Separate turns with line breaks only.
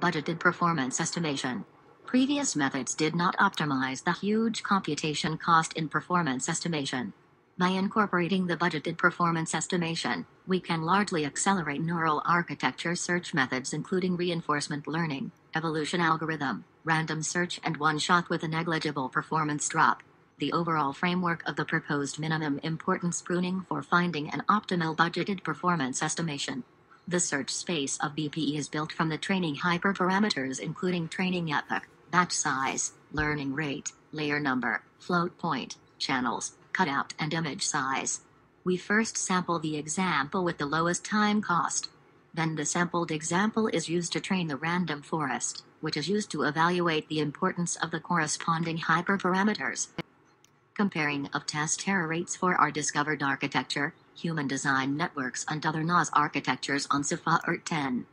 Budgeted performance estimation. Previous methods did not optimize the huge computation cost in performance estimation. By incorporating the budgeted performance estimation, we can largely accelerate neural architecture search methods including reinforcement learning, evolution algorithm, random search and one-shot with a negligible performance drop. The overall framework of the proposed minimum importance pruning for finding an optimal budgeted performance estimation. The search space of BPE is built from the training hyperparameters including training epoch, batch size, learning rate, layer number, float point, channels, cutout and image size. We first sample the example with the lowest time cost. Then the sampled example is used to train the random forest, which is used to evaluate the importance of the corresponding hyperparameters. Comparing of test error rates for our discovered architecture, human design networks and other NAS architectures on CIFAR 10.